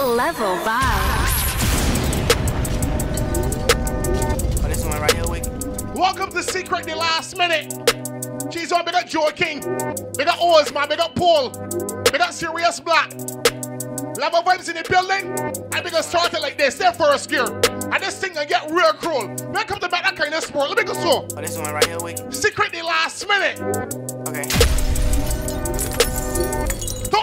Level vibes. Oh, this one right here, Wick. Welcome to Secret the Last Minute. She's on, oh, big up Joe King. Big up Oz, man. Big up Paul. Big up Serious Black. Level vibes in the building. And we gonna start it like this. Their first gear. And this thing gonna get real cruel. Welcome to back that kind of sport. Let me go so. Oh, this one right here, Wick. Secret the Last Minute.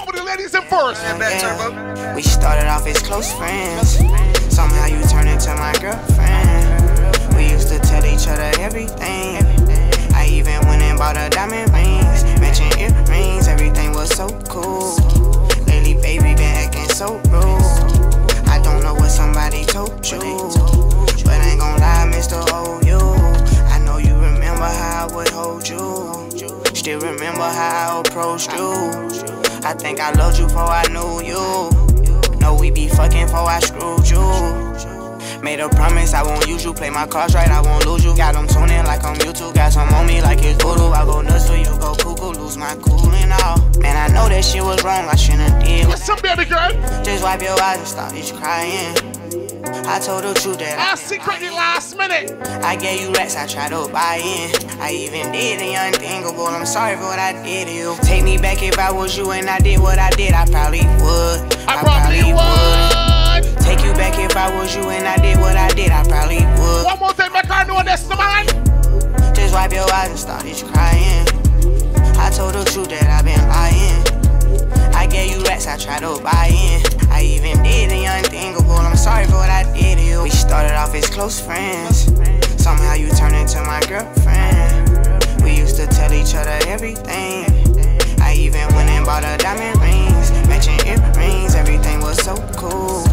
With the ladies in first. Yeah. We started off as close friends. Somehow you turned into my girlfriend. We used to tell each other everything. I even went and bought her diamond rings, matching earrings. Everything was so cool. Lately, baby, been acting so rude. I don't know what somebody told you, but I ain't gon' lie, Mr. OU. Oh, I know you remember how I would hold you. Still remember how I approached you. I think I loved you before I knew you. No, we be fucking before I screwed you. Made a promise I won't use you. Play my cards right, I won't lose you. Got them tuning like I'm YouTube. Got some on me like it's voodoo. I go nuts for you, go cuckoo. Lose my cool and all. Man, I know that shit was wrong. I shouldn't did. What's up, baby girl? Just wipe your eyes and stop this crying. I told the truth that I, Secret the Last Minute. I gave you racks, I tried to buy in. I even did the unthinkable. I'm sorry for what I did to you. Take me back if I was you and I did what I did. I probably would. I probably would. Take you back if I was you and I did what I did. I probably would. One more thing, make her know this, man. Just wipe your eyes and start this crying. I told the truth that I've been lying. I gave you racks, I tried to buy in. I even did the unthinkable. I'm sorry for what I did to you. We started off as close friends. Somehow you turned into my girlfriend. We used to tell each other everything. I even went and bought her diamond rings, matching earrings. Everything was so cool.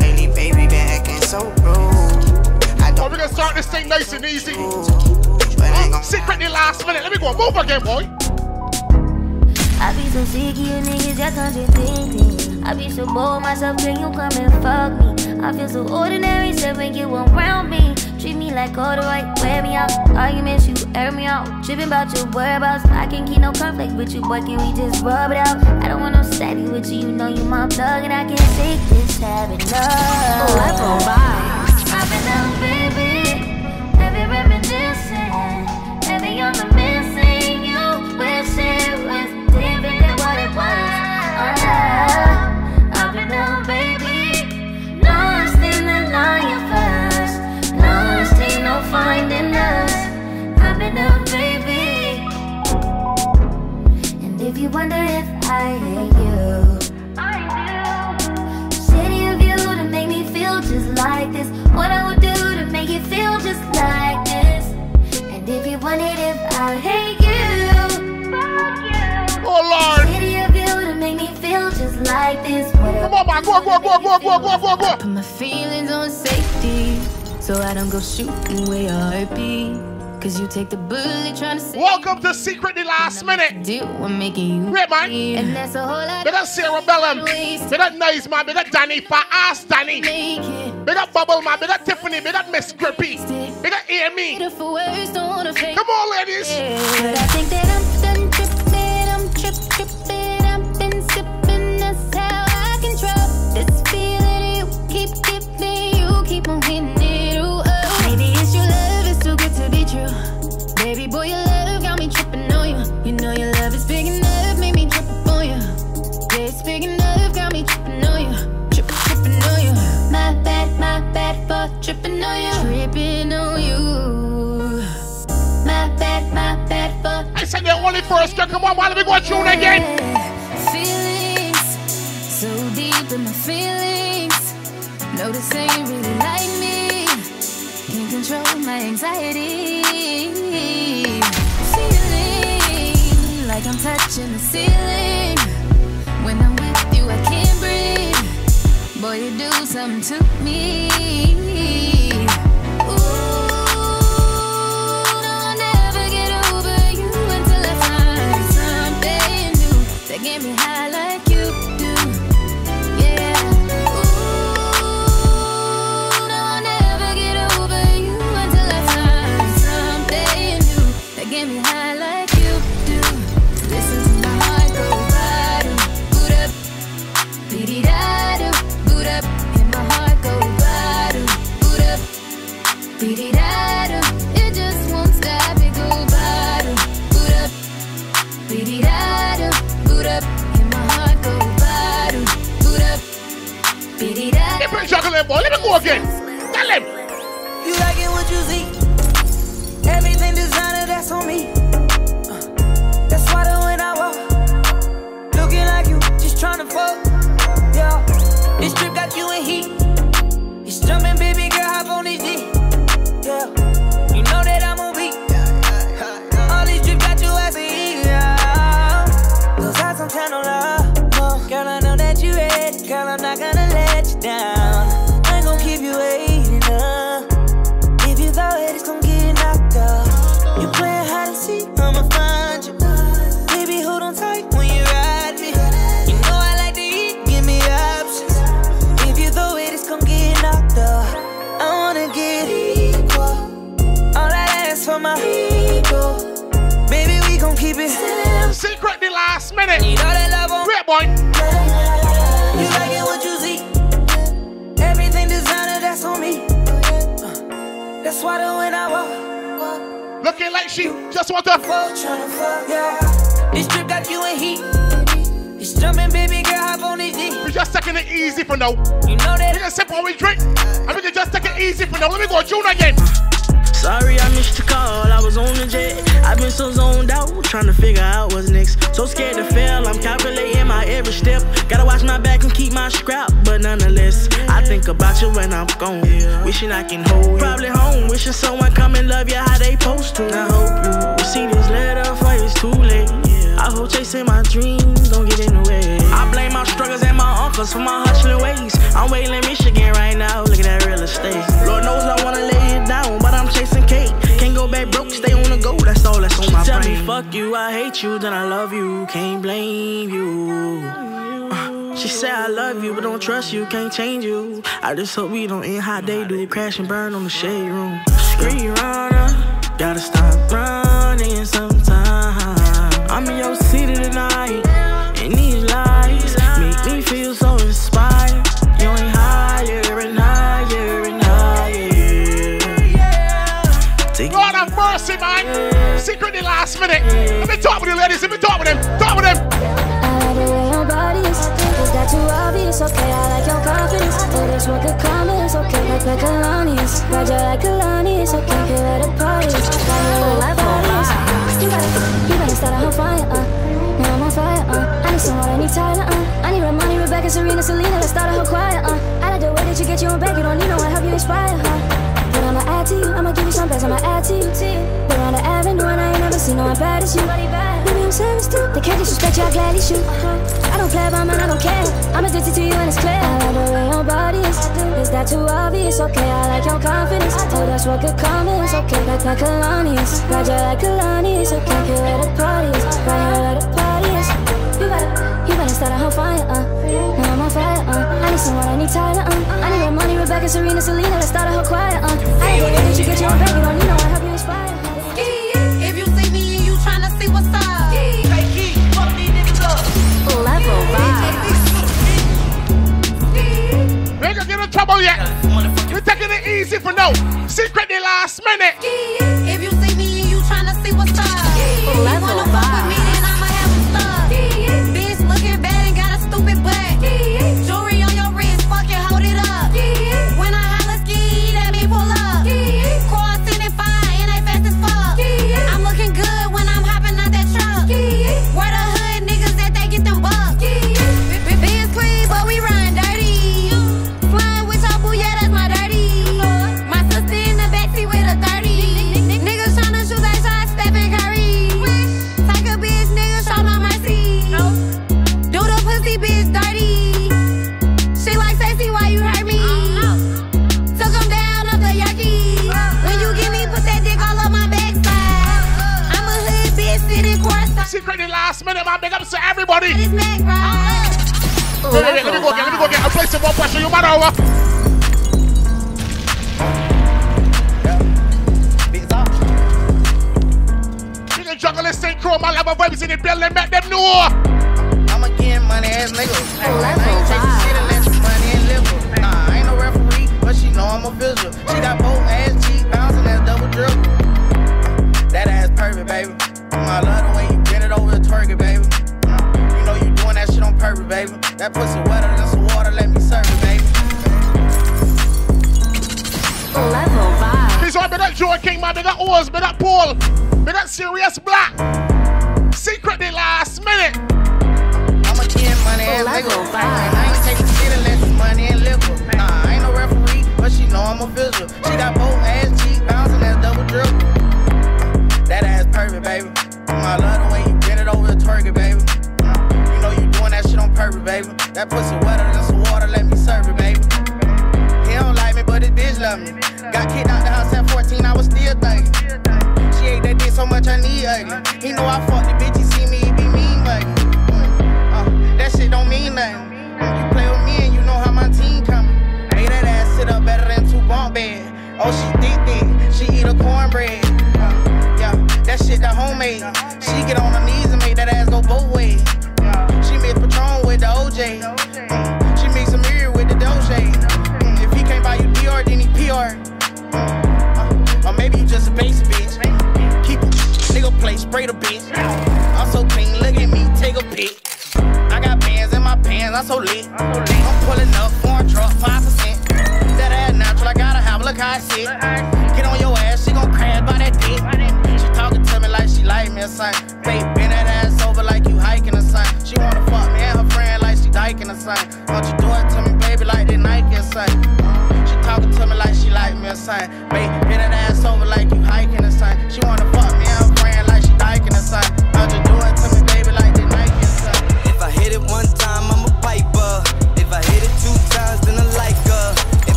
Lately, baby, been acting so rude. I Oh, don't we're gonna start this thing nice and easy. but I ain't gon' Secret the Last Minute. Let me go. Move again, boy. I be so sick of you niggas that contradicting. I be so bold myself, can you come and fuck me? I feel so ordinary, so when you around me. Treat me like all the right, wear me out. Arguments, you air me out. Tripping about your whereabouts. I can't keep no conflict with you, boy, can we just rub it out? I don't want no steady with you, you know you my plug, and I can't take this habit, no. Oh, Level vibes. I've been wonder if I hate you. I do. Shitty of you to make me feel just like this. What I would do to make you feel just like this. And if you wanted, if I hate you, fuck you. Oh, Lord. Shitty of you to make me feel just like this. What Come on, man. Go, go, go, go, go, go, go, go. Put my feelings on safety so I don't go shooting where your heart be. Cause you take the bullet trying to Welcome to Secret the Last Minute. do I'm making you Great, man. And that's a whole lot Big up Sarah Bellum. Big up Nice, man. Big up Danny. For ass Danny. Big up Bubble, man. Big up Tiffany. Big up Miss Grippy. Big up Amy. Better for worse, don't wanna fake Come on, ladies. it. Come on, man. Let me go tune again. Feelings so deep in my feelings. No, this ain't really like me. Can't control my anxiety. Feeling like I'm touching the ceiling. When I'm with you, I can't breathe. Boy, you do something to me. Minute. You know that love on Great boy. You like it what you see. Everything designer, that's on me. Uh, That's why the when I walk. Looking like she just want to. fuck, fuck, yeah. This trip got you in heat. It's jumping, baby girl, hop on D. We're just taking it easy for now. You know We that can sip while we drink. And we can just take it easy for now. Let me go June again. Sorry I missed your call, I was on the jet. I've been so zoned out, trying to figure out what's next. So scared to fail, I'm calculating my every step. Gotta watch my back and keep my scrap, but nonetheless, I think about you when I'm gone. Wishing I can hold you. Probably home, wishing someone come and love you how they supposed to. I hope you see this letter before it's too late. I hope chasing my dreams don't get in the way. I blame my struggles and my uncles for my hustling ways. I'm waiting in Michigan right now, look at that real estate. Lord knows I wanna lay it down, but I'm chasing cake. Can't go back broke, stay on the go, that's all that's on my tell brain. me fuck you, I hate you, then I love you, can't blame you. Uh, She said I love you, but don't trust you, can't change you. I just hope we don't end how they do, crash and burn on the shade room. Screen runner, gotta stop running sometime. Mercy, man. Secret the last minute. Let me talk with you, ladies. Let me talk with them. Talk with. I like the your is. That too obvious? Okay, I like your confidence. Oh, that's what could come like like. Okay, your start a I'm. I need I need. I need Rebecca, Serena, Selena. Let's start a whole choir, uh. I like the way that you get you on back. You don't need no one, help you inspire, huh? But I'ma add to you, I'ma give you some best, I'ma add to you. We're on the avenue and I ain't never seen no one bad as you. Maybe I'm serious too, they can't disrespect you, I gladly shoot. I don't play about mine, I don't care. I'm addicted to you and it's clear. I like the way your body is. Is that too obvious? Okay, I like your confidence. Oh, that's what could come is. Okay, like like Kalani's. Roger like Kalani's. Okay, get where the party is. Right here where the party is. You better, you better start a whole fire, uh. Need someone, I need Tyler, uh. I need Ramani, Rebecca, Serena, Selena. Let's start a whole choir, uh. I like the way that you get your own back. You don't need no one, help you inspire. If you see me and you tryna see what's up. Level vibes. We ain't gonna get in trouble yet. We're taking it easy for now. Secret the last minute. last minute, man. Big up to everybody. Wait, wait, wait. Let me go again. Let me go again. I'm placing one pressure. You matter over. You can juggle this St. Croix. My love vibes in the building. Make them know. I'm a getting money ass nigga. I ain't taking shit unless it's money and liberal. Nah, I ain't no referee, but she know I'm official. She got both ass cheek bouncing, that's double dribble. That ass perfect, baby. I love circuit, baby. You know you doing that shit on purpose, baby. That pussy wetter than some water, let me serve it, baby. Level five. He's on, big up Joy King, man. Big up Oz, big up Paul. Be that Serious Black. Secretly last minute. I'ma get money and liquor. I ain't taking shit unless it's money and liquor. Nah, I ain't no referee, but she know I'm official. She got both ass cheeks bouncing, that's double dribble. That ass perfect, baby. I love the way you over the turkey, baby. You know you doing that shit on purpose, baby. That pussy wetter than some water, let me serve it, baby. He don't like me, but his bitch love me. Got kicked out the house at 14, I was still thinking. She ate that dick so much I need ugly. He know I fuck pants, I'm so lit.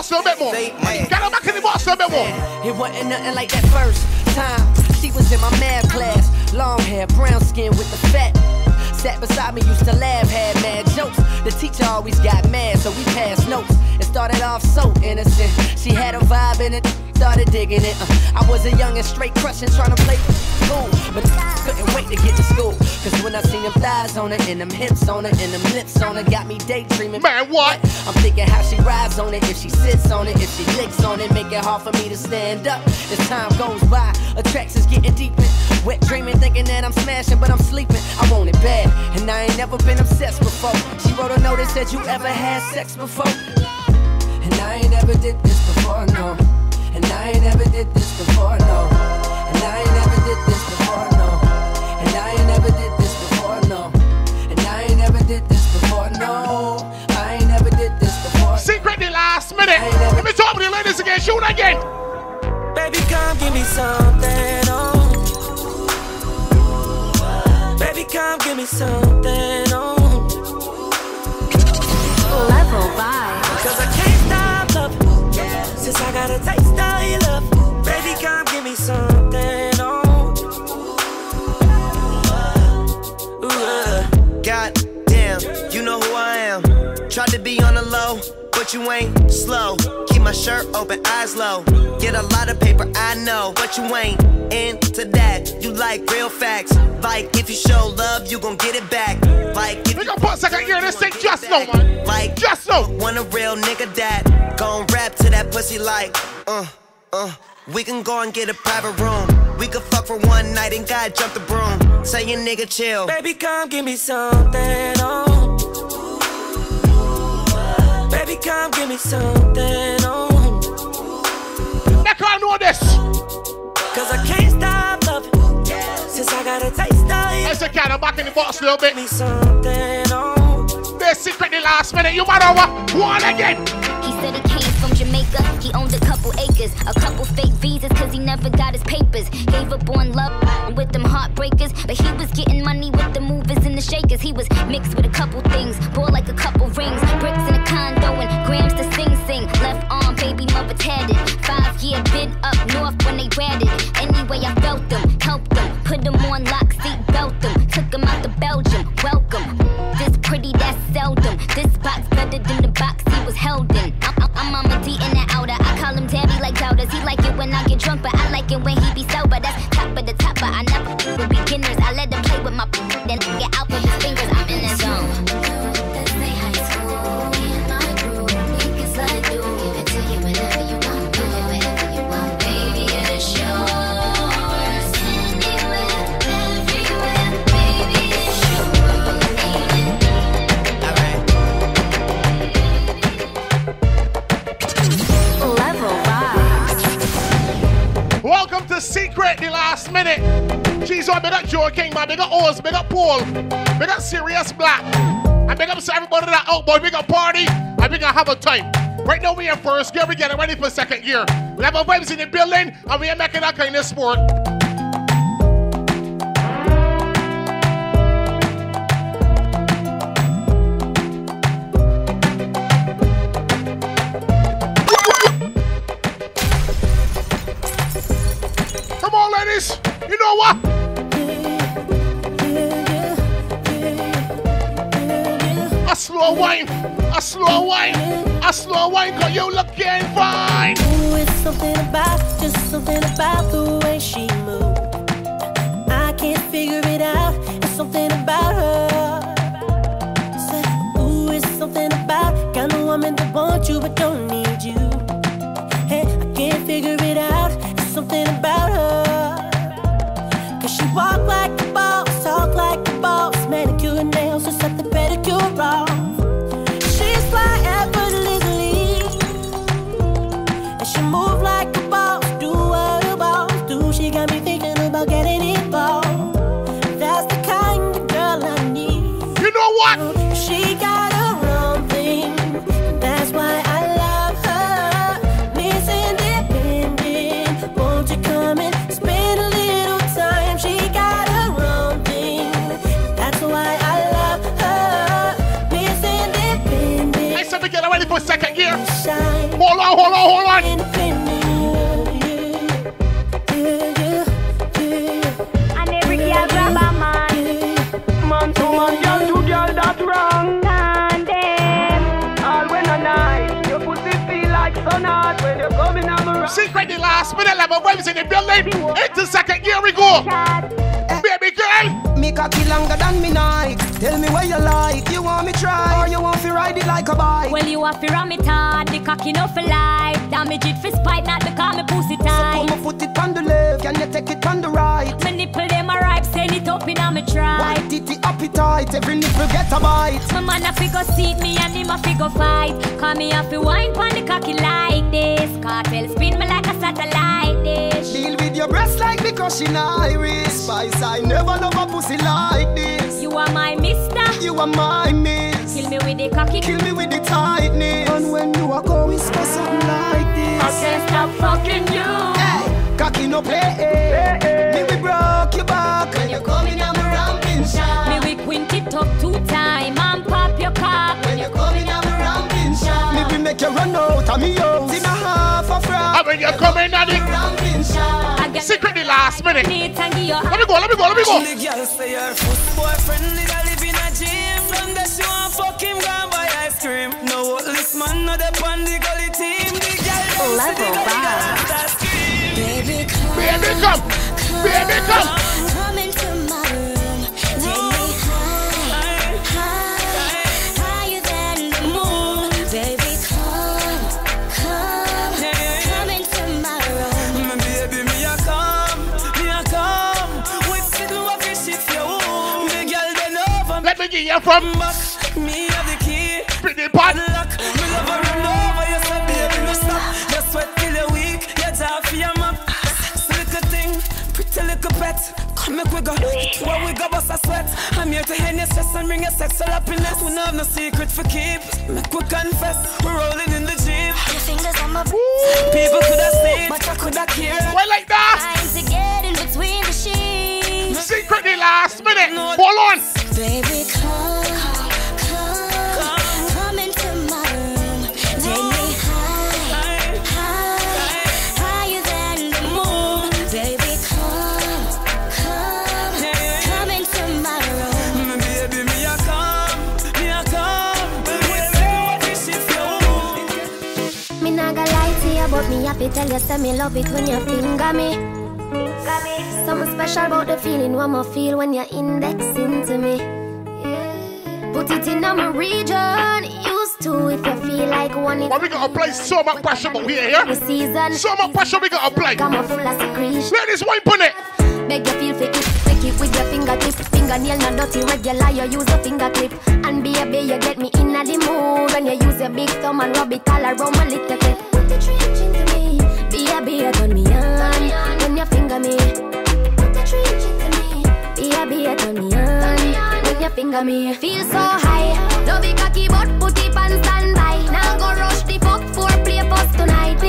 Get her back in the box a little bit more. Get her back in the box a little bit more. It wasn't nothing like that first time. She was in my math class. Long hair, brown skin with the fat. Sat beside me, used to laugh, had mad jokes. The teacher always got mad, so we passed notes. It started off so innocent. She had a vibe in it, started digging it. Uh, I was a young and straight crushing, trying to play cool. But couldn't wait to get to school. Cause when I seen them thighs on her, and them hips on her, and them lips on her, got me daydreaming. Man, what? I'm thinking how she rides on it, if she sits on it, if she licks on it, make it hard for me to stand up. As time goes by, attraction's getting deeper. Wet dreaming, thinking that I'm smashing, but I'm sleeping. I want it bad, and I ain't never been obsessed before. She wrote a note that You ever had sex before? And I ain't never did this before, no. And I ain't never did this before, no. And I ain't never did this before, no. And I ain't never did this before, no. And I ain't never did this before, no. I ain't never did this before. Secret the last minute. Let me talk to the ladies again. Shoot again. Baby, come give me something, oh. Baby, come give me something, oh. Level 5. Since I got a taste of your love. Baby, come give me something, oh. Ooh, uh. God damn, you know who I am. Tried to be on the low, but you ain't slow Keep my shirt open, eyes low Get a lot of paper, I know But you ain't into that You like real facts Like if you show love, you gon' get it back Like if We you gonna put a second here. This thing just now, man. Like Just now. Want a real nigga that gon' rap to that pussy like, uh, uh. We can go and get a private room. We could fuck for one night and God jump the broom. Say your nigga chill. Baby, come give me something, oh. come give me something. Oh. Make know this. Cause I can't stop loving. Since I got a taste of it. As I can, I'm back in the box a little bit. Me something oh. secret the last minute. You might over. One again. He said he a couple fake visas, cause he never got his papers. Gave up on love with them heartbreakers. But he was getting money with the movers and the shakers. He was mixed with a couple things, bought like a couple rings, bricks in a condo, and grams to sing sing. Left arm, baby mother tatted. Five year been up north when they ratted. Anyway, I felt them, helped them, put them on lock, seat belt them, took them out to Belgium. Welcome. This pretty, that's seldom. This box better than the box he was held in. I'm, I'm, I'm Mama D in I call like doubters. He like it when I get drunk, but I like it when he be sober. Secret, the last minute. She's on big up Joe King, man. Big up Oz, big up Paul, big up Sirius Black. And big up everybody that out, boy. Big up party. And big up have a time. Right now we in first gear, we getting ready for second gear. Level vibes in the building, and we are making that kind of sport. Ladies. You know what? A slow wine, a slow wine, a slow wine, cause you looking fine. Ooh, it's something about, just something about the way she moves. I can't figure it out. It's something about her. Say, ooh, it's something about kind of woman that want you but don't need you. Hey, I can't figure it out. Something about her. Cause she walk like a boss, the last minute level vibes in the building. Into second gear we go. Baby girl. Me cocky longer than me night. Tell me where you like. You want me try or you want to ride it like a bike? Well, you have to ram it hard, the cocky no for life. Damage it for spite, not because me pussy tight. So come my foot it on the left, can you take it on the right? My nipple them a ripe, send it up in a me try. White titty appetite, every nipple get a bite. My man a figure seat me and him a figure fight. Call me a fi wine pon the cocky like this. Cartel spin me like a satellite dish. Deal with your breast like because she Irish. Spice, I never love a pussy like this. You are my mister. You are my miss. Kill me with the cocky. Kill me with the tightness. And when you are going, whisper something like this. I can't stop fucking you. Hey, cocky no play. eh. Me we broke your back when you coming on my ramping shot. Me we quint it up two time and pop your cock. When you coming on my ramping shot. Me we make you run out of me house in a half a frock. And when you come in at it. Ramping shot. Secret the last minute. Need and give your Let me go, let me go, let me go. The girl say her first boyfriend nigga live in a gym. From that she want fuck him, go and buy ice cream. No this man, no the on the gully team. The girl them say the Level gully girl vibe. after scream. Baby, come. Baby come. Baby come. Come into my room. Take me high, high, higher than the moon. Baby, come, come, come into my room. Baby, me a come, me a come. Want. The girl Let me get from. Me have the key. pretty. Make we go. When we go bust a sweat. I'm here to happiness and bring a sexual happiness. We don't have no secret for keep. Make we confess, we're rolling in the gym. Your fingers on my People could have seen, but I could have cared. Why like that? Trying to get in between the sheets. Secretly last minute. Hold on. Baby, come, come, happy tell you, say me love it when you finger me. Something special about the feeling one more feel when you're indexing to me. Put it in my region, used to if you feel like one. But we gotta apply so much pressure, but we here. Season. So much pressure we gotta apply. Come on, full of secretion. Ladies, wipe on it. Beg you feel fake it, fake it with your fingertip. Fingernail not dirty, regular. You use a finger clip, and be a baby you get me in a the mood when you use your big thumb and rub it all around my little bit. Put the trench into me, baby turn me on when you finger me. Put the trench into me, baby turn me on when you finger me. Feel so high, love it cocky but put it on standby. Now go rush the fuck for play post tonight.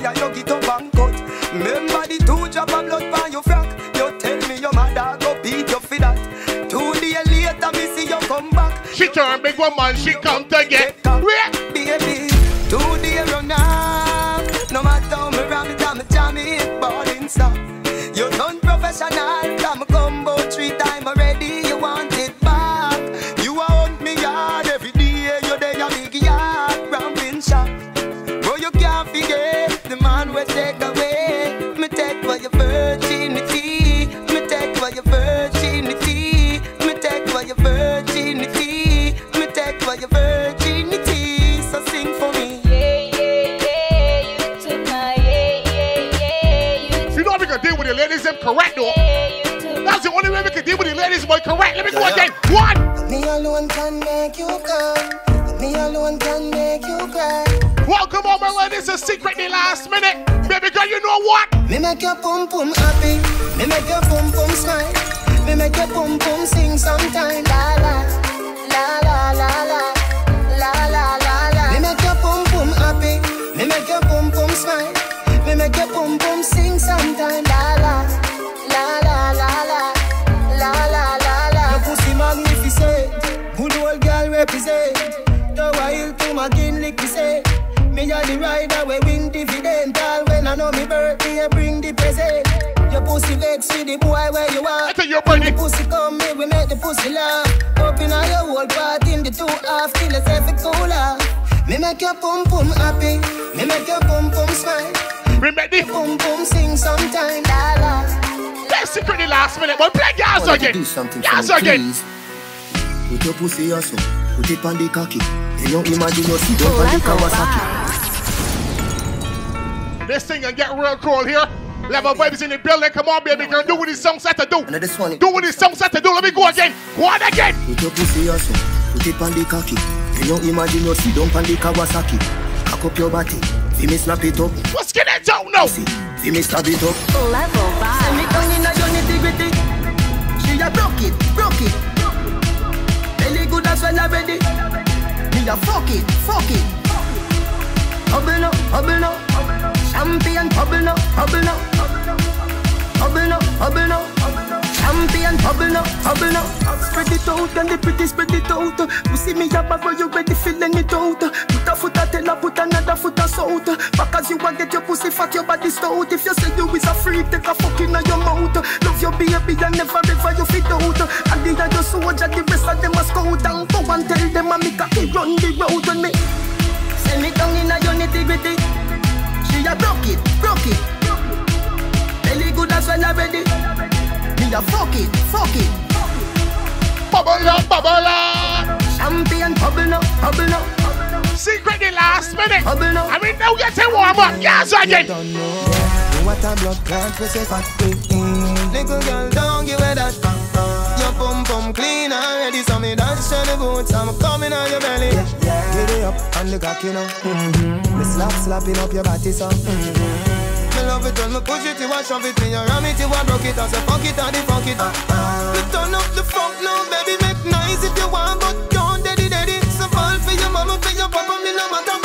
Cocky and you get up and cut. Remember the two drop of blood by your frack You tell me your mother go beat you for that. Two days later me see you come back. She turn big woman, she come to get. Baby, last minute. Baby girl, you know what? Me make your pum pum happy. Me make your pum pum smile. Me make your pum pum sing sometime. La la, la la la la, la la la la. Me make your pum pum happy. Me make your pum pum smile. Me make your pum pum sing sometime. La la, la la la la, la la la la. Your pussy magnificent. Good old girl represent. The wild to my kin lick me say. Me a the right. The boy where you are. I think you're burning. The pussy come me, we make the pussy laugh. Open all your whole part in the two half till it's every cooler. Me make your pum pum happy. Me make your pum pum smile. We make the pum pum sing sometime. La la. Let's secret the last minute. But play gas Wanna again. do something Gas again. please? Put your pussy also, put it on the cocky. Then you imagine you sit down on the Kawasaki. This thing can get real cool here. Level vibes in the building. Come on, baby girl. Do what this song set to do. Now this one, Do what this song set to do. Let me go again. Go on again. put your pussy also, put it on the cocky. Then you imagine you sit down on the Kawasaki. Cock up your body, see me snap it up. What's get it down now? See, see me stab it up. Level Send me vibes. down in a your nitty gritty. She a broke it, broke it. Belly good as well already. Me a fuck it, fuck it. Bubble no, bubble no. Champion bubble no, bubble no. Bubble no, bubble no. Champion bubble no, bubble no. Spread it out and the pretty spread it out. You see me a where you ready filling it out. Put a foot a tell put another foot a south. Back as you a get your pussy fat, your body stout. If you say you is a freak, take a fuck in your mouth. Love your baby and never ever you fit out. And the other soldier, the rest of them a scout. And go and tell them a make a kid run the road when me. Send me down in a your nitty gritty. She a broke it, broke it. As well already. Me a fuck it, fuck it. Bubble up, bubble up. Champion bubble no, bubble no. Secret the last minute. I mean, now get it warm up. Yes, again. What a blood clot we say fat. Little girl, don't give it that Your pum pum clean already So me dance to the boots I'm coming on your belly Get it up on the cocky now mm-hmm. Me slap slapping up your body so mm-hmm. Love it when me push it, you want shove it Me you ram it, you want rock it I say fuck it, or the fuck it. Me turn up the funk now, baby Make nice if you want But don't daddy daddy So fall for your mama, for your papa Me no matter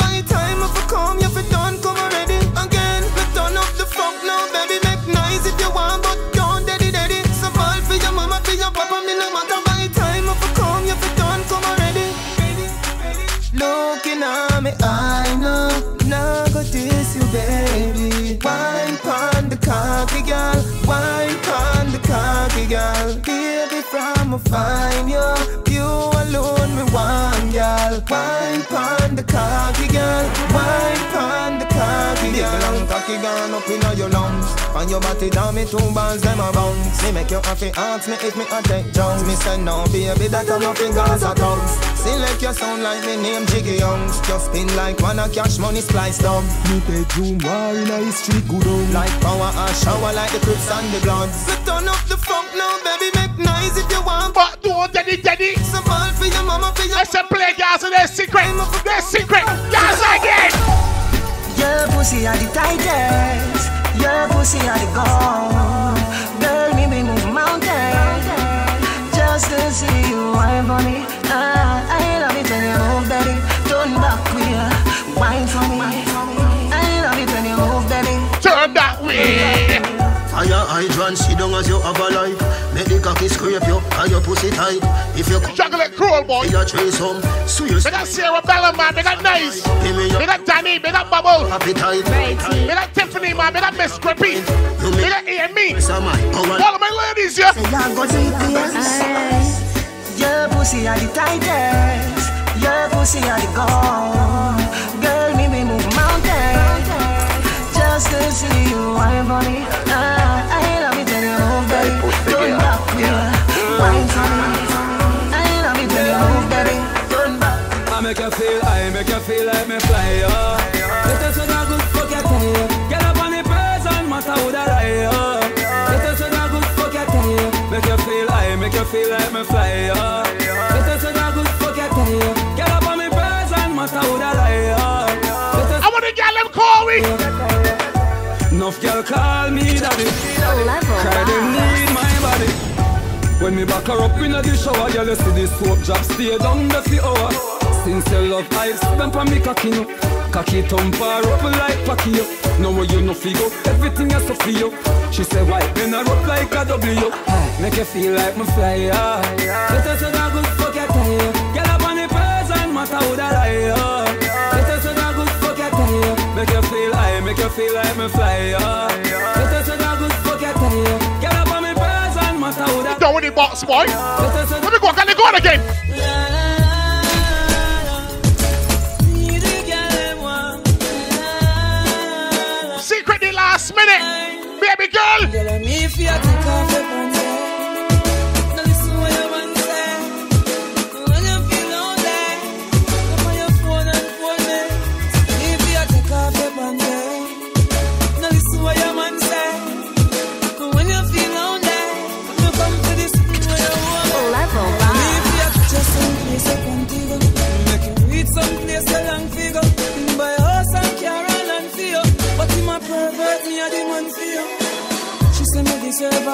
a fine you You alone, me one girl. Wine pon the cocky girl. Wine pon the cocky girl. long cocky gone up in your lungs. On your body down, me two balls, them a bounce. Me make you happy, ask me if me a take jumps Me say no, baby, that I'm up in Gaza tongues Select your sound like me name Jiggy Youngs. Just spin like one a cash money spliced up Me bedroom war in a street good on Like power and shower like the Crips and the Bloods. Me turn up the funk now, baby, make if you want. But don't daddy daddy Some ball for your mama, for your Let's play girls in their secret. Their secret. Girls again Your pussy are the tightest. Your pussy are the gold. Girl, me be move mountains Just to see you wine for me. Ah, I love it when you move, baby Turn back queer Wine for me. I love it when you move, baby Turn that way Fire hydrant, sit down as you have a life. Make the cocky scrape you, and your pussy tight. If you Chocolate cruel boy. You trace home, sweet. They got Sarah Bella, man. They got Nice. Give me your They got Danny. They got Bubble. appetite. They got Tiffany, man. They got Miss Grippy. They got Amy. Some my. All of my ladies, yeah. Say I go GPS Your pussy are the tightest Your pussy are the gold Girl, me me move mountains Just to see you wine for Wine for me I love it when you move, baby Turn back I make you feel, I make you feel like me fly, yo. Let us a good fuck your tail. Get up on the person, matter who that I, yo. Let us a good fuck your tail. Make you feel, I make you feel like me fly, yo. Let us a good fuck your tail. Get up on the person, matter who that I, yo. I want to get them call me. Enough girl call me daddy. Cry them need my body. When me back her up in the shower, girl, you see the soap drop stay down the for hour. Since you love I spend on me cocky no. Cocky thump her up like yo. Now where you no figure, everything is so for you. She say why, then I up like a W. Make you feel like me fly, yeah. Let us a good fuck your tail. Get up on the person, matter who that I, yeah. Let us a good fuck your tail. Make you feel I, make you feel like me fly, yeah. Let us a good fuck your tail. Get matter who that Don't with the box, boy. Let me go. Can they go on again? Secret the last minute. Baby girl.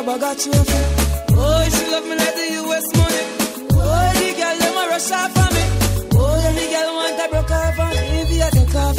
Bag of trophy. Oh, she love me like the US money. Oh, the girl them a rush off for me. Oh, the girl want a broke off on me. If you take off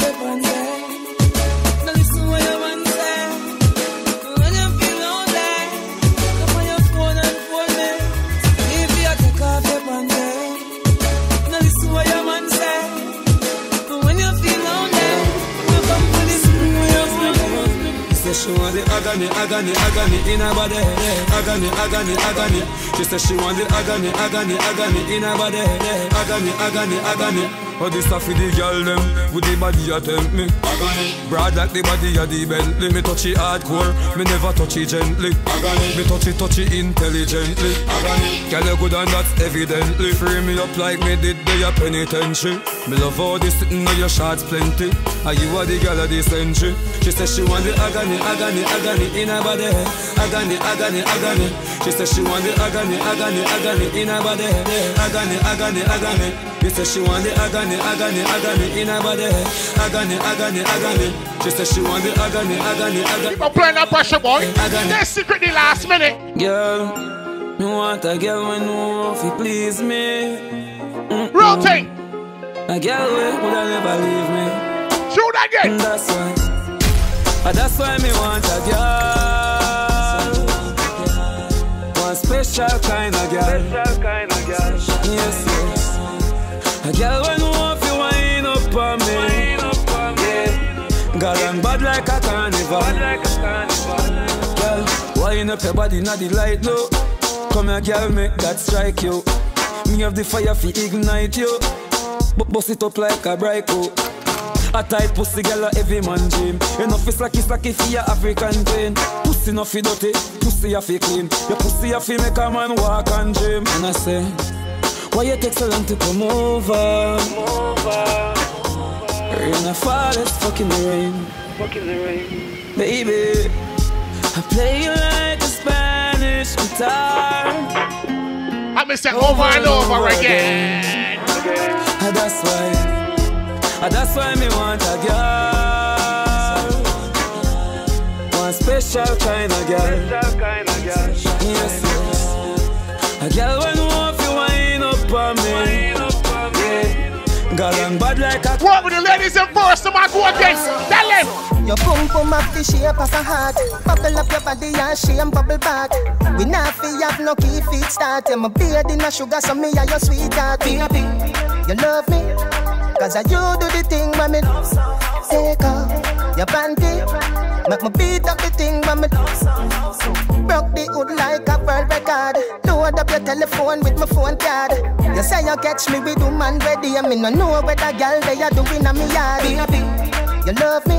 say. She want the agony, agony, agony in her body. Agony, agony, agony. She said she want the agony, agony, agony in her body. Agony, agony, agony. Oh, this a for the girl them with the body a tempt me. Broad like the body of the Bentley. Me touch it hardcore, me never touch it gently. Me touch it, touch it intelligently. Girl, you good and that's evidently. Free me up like me did the penitentiary. Me love all this sitting on your shots plenty. Are you are the girl of the century? She says she want the agony, agony, agony in her body. Agony, agony, agony. She says she want the agony, agony, agony in her body. Agony, agony, agony. She says she want the agony, agony, agony in her body. Agony, agony, agony. She says she want the agony, agony, agony. Keep playing that pressure, boy. Let's secret the last minute. Girl, me want a girl when know if please me. Mm-mm. Thing. A girl wey woulda never leave me. Shoot again. And that's why, ah, that's why me want a girl. Special kind of girl. Special kind of girl. Yes, yes. A girl when you want you wind up on me. Yeah. Girl, I'm bad like a carnival. Bad like a carnival. Girl, wind up your body, not the light low. Come here, girl, make that strike you. Me have the fire fi ignite you. But bust it up like a brico. A tight pussy girl a every man dream. Enough is slacky slacky for your African queen. Pussy no fi dirty, pussy a fi clean. Your pussy a fi make a man walk and dream. And I say, why you take so long to come over? Rain a fall, it's fucking the rain. Fucking the rain. Baby, I play you like a Spanish guitar. I miss it over and over again. And ah, that's why, and that's why me want a girl. Special kind of girl. Yes, yes. A girl when know if you wind up on me. Yeah. Girl, I'm bad like a. What with the ladies in first? So I go again. Tell them. Your boom boom up the shape of a heart Bubble up your body and shame bubble back We not fi have no key feet start Yeah, my beard in a sugar so me are your sweetheart Baby, you love me Cause I you do the thing when me Take off your panty Make me beat up the thing when me Broke the hood like a world record. Load up your telephone with my phone card. You say you catch me with woman ready And me no know where the girl they are doing on me yard. You love me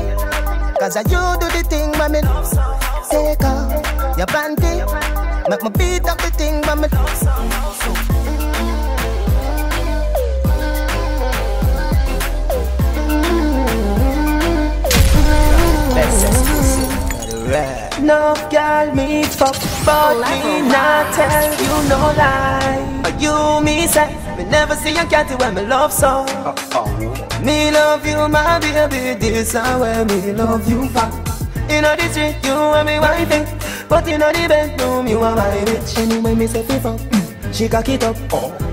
Cause I you do the thing when me Take off your panty. Make me beat up the thing when me No girl me fuck But me not tell you no lie. Are you me say Me never see a cat when me love so. Me love you my baby This is where me love you back In the street you and me wifey But in the bedroom you are my bitch. Anyway me say mm, She cock it up.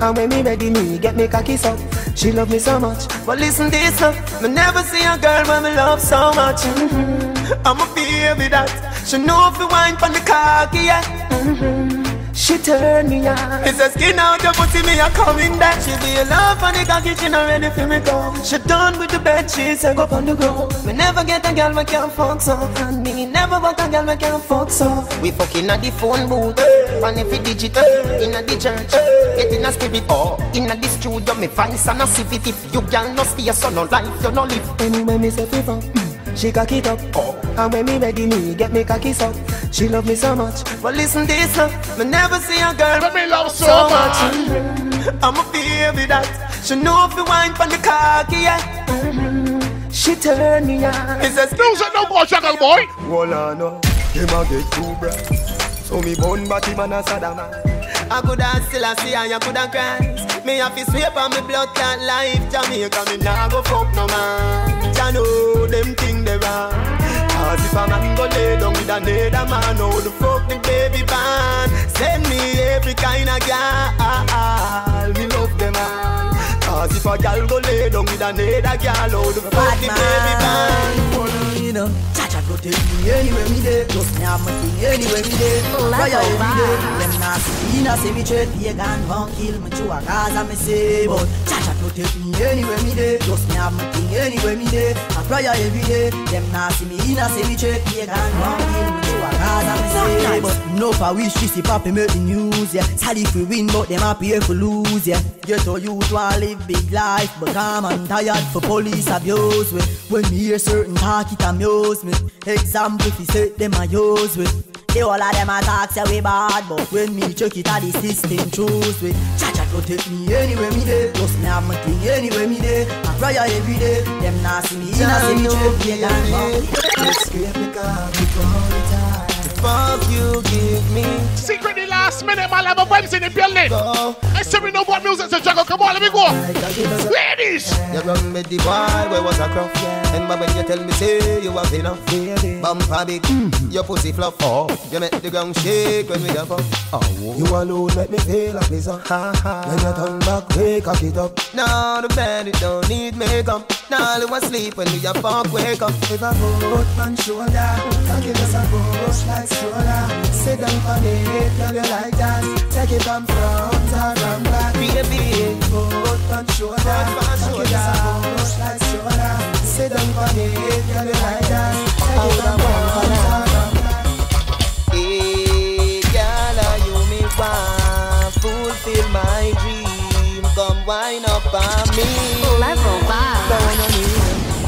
And when me ready me get me cocky up She love me so much. But listen this now Me never see a girl when me love so much. Mm-hmm. I'm a baby that. She know if you wine from the cocky yeah. Mm-hmm. She turn me on. It's a skin out your pussy me a coming back She be in love on the cocky she not ready for me go She done with the bed she say go on the ground. We never get a girl we can't fuck so. And me never want a girl we can't fuck so. We fucking at the phone booth And if it digital In a the church. Get in a spirit oh In a the studio me voice and a civic. If you girl no stay so no life you no live. Anyway me say fuck she cock it up, oh. and when me ready, me get me cocky up. She love me so much, but listen this now. Me never see a girl but me love so, so much. I'm a baby that she know if you wine from the cocky, yeah. She turn me on. It's a music no more juggle boy. Well, I know him a get too bright, so me bone body man a sad man. I coulda still a see and you coulda cry. Me have to sweep on me blood clot life. Jamaica me nah go fuck no man. Ya know them thing they wrong. Cause if a man go lay down with another man, how the fuck the baby ban? Send me every kind of girl. Me love them all. Cause if a girl go lay down with another girl, how the fuck the baby ban? You know, protect me anywhere me there. Just me have my thing anywhere me there. Fire every day. Them not see me, see me trade pagan, won't kill me to a I me say, but Jah protect me anywhere me there. Just me have my thing anywhere me there. I pray every day. Them not see me, see me trade pagan, won't kill me to a me but no for wish this if happy make the news, yeah. Sad if we win, but them happy if we lose, yeah. Get to youth want live big life, but I'm tired for police abuse. We. When me hear certain talk, it amuse me. Example, if you say them I use we. The whole of them a talk say we bad, but when me check it, all the system choose we. Cha cha protect me anywhere me there. Just me have my thing anywhere me there. I pray every day. Them not see me, see check me and Let's scrape the car before the time. Fuck you, give me. Secretly last minute, my love of vibes in the building. I said we know what music's a jungle. Come on, let me go. Ladies. You run me the ball where was a crop. And when you tell me say you have enough. Bumper big, mm-hmm. your pussy flop. Oh. You make the ground shake when we jump up. Oh. You alone make me feel like this. When you turn back, wake up it up. Now the bed it don't need makeup. Now you asleep when we a fuck wake up. If I put one shoulder, I give us a push like stroller. Sit down on it, girl you like that. Take it from front or from back. Baby, put one shoulder, I give us a push like stroller. Sit down on it, girl you like that. Take it from front or from back. Hey, girl, are you me want fulfill my dream? Come wind up on me. Level vibe. Down on me,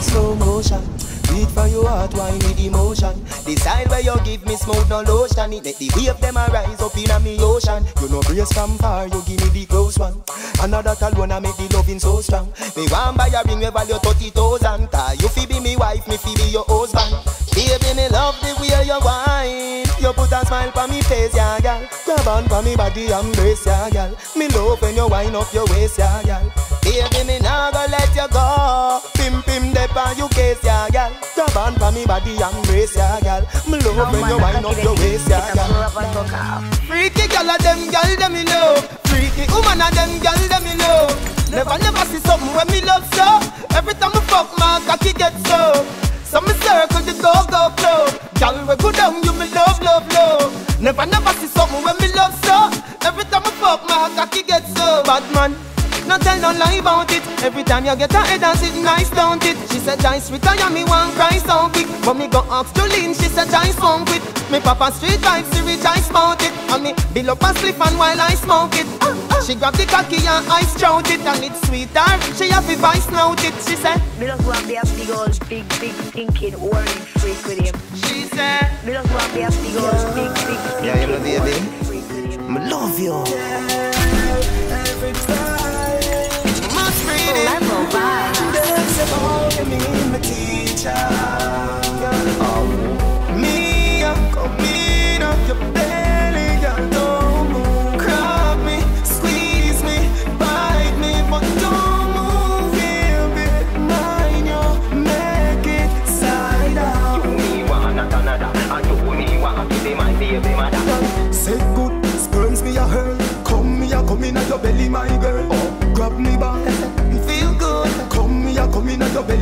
slow motion. Beat for your heart, wine with emotion. Decide where you give me smoke, no lotion. It make the wave them a rise up in a me ocean. You know brace from far, you give me the close one. Another alone, I make the loving so strong. Me want buy a ring, we value thirty thousand. Cause you fi be me wife, me fi be your husband. Baby, me love the way you wine. You put a smile on me face, yeah, girl. Grab on for me body, embrace, yeah, girl. Me love when you wind up your waist, yeah, girl. Baby, me nah go let you go. Pim pim dep on you case, yeah, girl. Grab on for me body, embrace, yeah, girl. Me love when you wind up your waist, yeah, girl. Freaky girl, of them girl, them me know. Freaky woman, of them girl, them me know. Never, never see something when me love so. Every time I fuck my cocky get so. So me circle the go go flow. Girl, we go down, you me love, love, love. Never, never see something when me love so. Every time I fuck my cocky get so. Bad man. No tell no lie about it. Every time you get a head and sit nice, don't it? She said, Joyce, retire me one cry so quick. But me go ask to lean, she said, Joyce, won't quit. Me papa street vibes, she rejoice about it. And me bill up a slip and while I smoke it. Ah, ah. She grab the cocky and I strout it. And it's sweeter, she have to vice note it. She said, Me just want to be a big old, big, big thinking, worrying freak with him. She said, Me just want be a big old, big, big Yeah, you know, baby. I love you. Must vibe. There's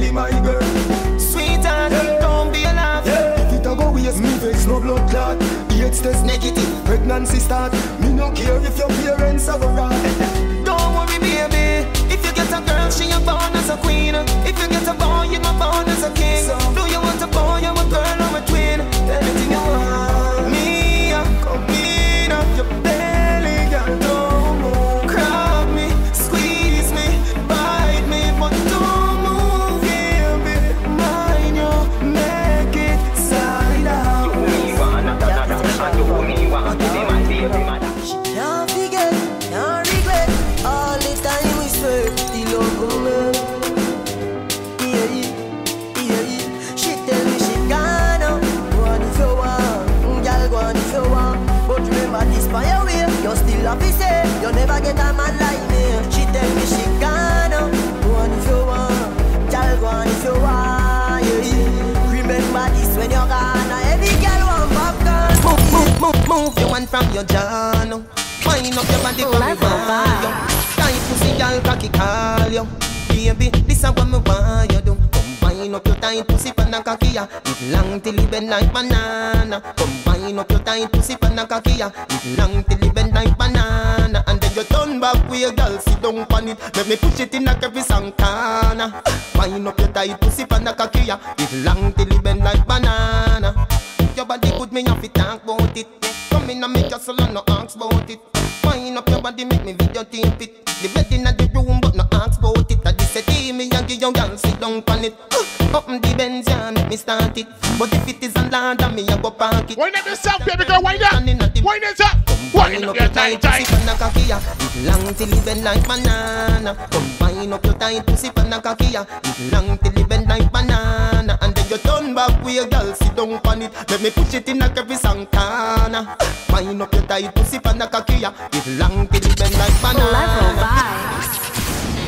in at your belly, my girl. Sweetheart, don't be alarmed. Yeah. If it a go waste, me vex no blood clot. AIDS test negative, pregnancy start. Me no care if your parents are around. Your hand from your jaw now. Wind up your body for me you. Tight pussy, girl, cocky call you. Baby, this is what me want you do. Come wind up your tight pussy pan a cocky ya. It long till it bend like banana. Come wind up your tight pussy pan a cocky ya. It long till it bend like banana. And then you turn back with your girl sit down pan it. Let me push it in a every Santana. Wind up your tight pussy pan a cocky ya. It long till it bend like banana. Your body good, me have to talk about in and make your soul and no ask about it. Wind up your body, make me video tape it. The bed in the room, but no ask about it. I just say, hey, me and give your girl sit down on it. Uh, up the Benz, yeah, make me start it. But if it is a land, me a go park it. Wind up yourself, baby girl, wind up. Wind it up. Wind up your tight, tight. Pussy pan a cocky, long till it bend like banana. Come wind up your tight pussy pan a cocky, long till it bend like banana. And then you turn back with your girl sit down on it. Let me push it in a every Santana. Wind up your tight pussy pan a cocky, yeah. It long till it bend like banana.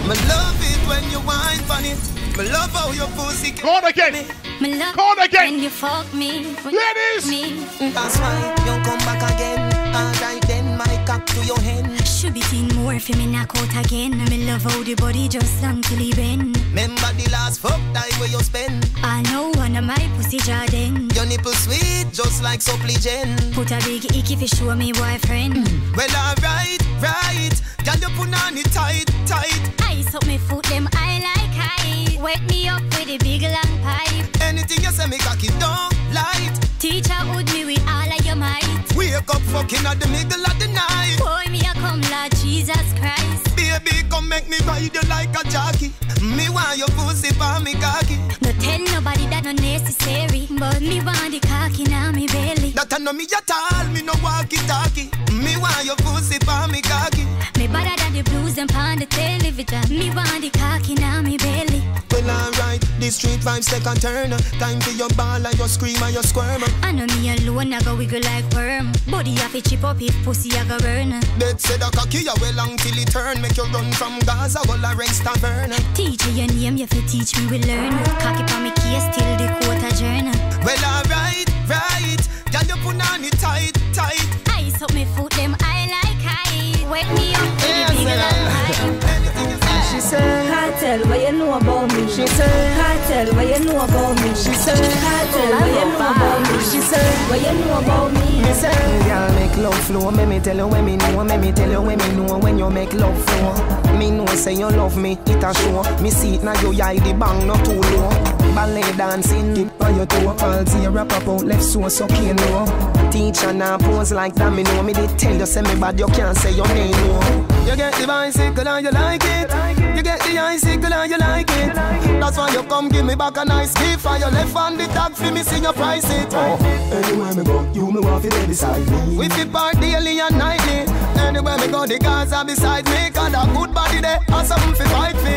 Me love it when you wine on it. Me love how your pussy Go on again. Me love Go on again. when you fuck me. Ladies. Me. That's why you come back again. Alright then, my cock to your hand. Should be seen more if in knock out again. I'm in love how the body just long till he bend. Remember the last fuck time where you spend. I know one of my pussy Jordan. Your nipple sweet, just like Supligen. Put a big ick if you show me boyfriend. Mm. Well, alright, right. Girl, you put on it tight, tight. Ice up me foot, them I like high. Wake me up with a big long pipe. Anything you say, me cocky don't light. Teacher would me with all of your might. Wake up fucking at the middle of the night. Boy, me a come Lord Jesus Christ. Baby, come make me ride you like a jockey. Me want your pussy for me cocky. No tell nobody that no necessary. But me want the cock in me belly. That I know me at all, me no walkie talkie. Me want your pussy for me cocky. Me better than the blues and on the television. Me want the cock in me belly. Well, alright, the street vibes take a turn. Time for your ball and your scream and your squirm. I know me alone, I go wiggle like worm. Body have to chip up if pussy I go burn. Dead said a cocky a well long till it turn. Make you run from Gaza, well a rent tavern. Teacher your name, you fi teach me we learn. Cocky on me case till the court adjourn. Well, alright, right. Girl, you put on it tight, tight. Ice up me foot, them I like high. Wake me up the big long pipe. She said, Kartel, what you know about me? She said, Kartel, what you know about me? She said, Kartel, what you know about me? She said, what you know about me? Me say, girl, make love flow. Let me tell you when me know. Let me tell you when me know when you make love flow. Me know say you love me, it a show. Me see it now you eye the bang not too low. Ballet dancing, keep on your toe. All zero pop out left so so can know. Teacher now pose like that. Me know me did tell you say me bad. You can't say your name no. You get the bicycle and you like it. You get the icicle and you like it. That's why you come give me back a nice gift. And you left on the tag for me, see you price it. Oh, anywhere me go, you me want to be beside me. We fit part daily and nightly. Anywhere me go, the guys are beside me. Cause a good body there, and something fi fight for.